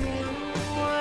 me